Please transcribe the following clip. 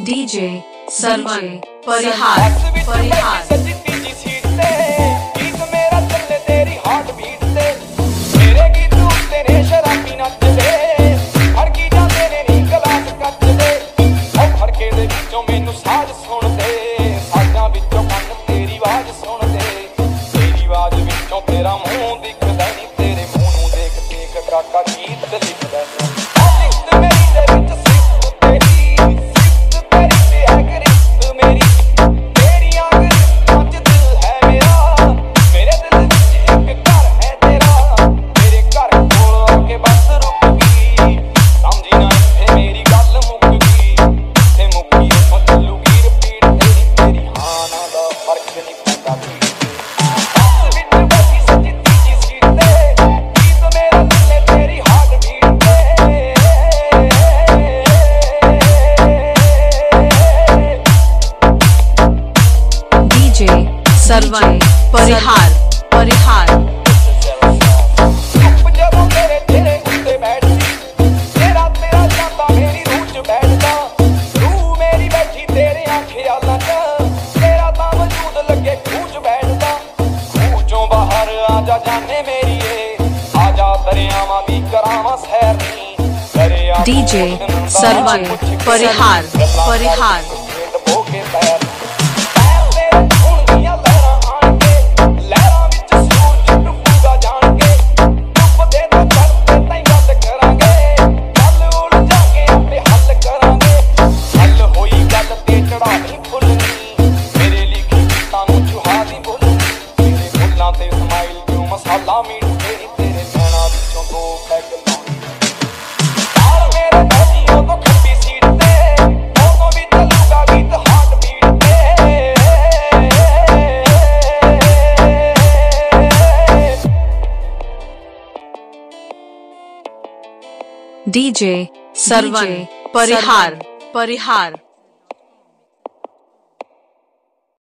DJ Salman परिहार परिहार तेरा मुँह दिखता नहीं तेरे मुँह सर्वन परिहार परिहार डीजे सरवन परिहार परिहार ਸਾਲਾਂ ਮੀਟ ਤੇਰੀ ਤੇਰੇ ਪੈਣਾ ਵਿੱਚੋਂ ਦੋ ਪੈਗ ਲਾਉਣੀ ਯਾਰ ਮੇਰੇ ਨਦੀ ਉਦੋਂ ਖੱਟੀ ਸੀਟ ਤੇ ਉਦੋਂ ਵੀ ਚੱਲੂਗਾ ਗੀਤ ਹਾਰਟ ਬੀਟ ਤੇ डीजे सर्वन परिहार परिहार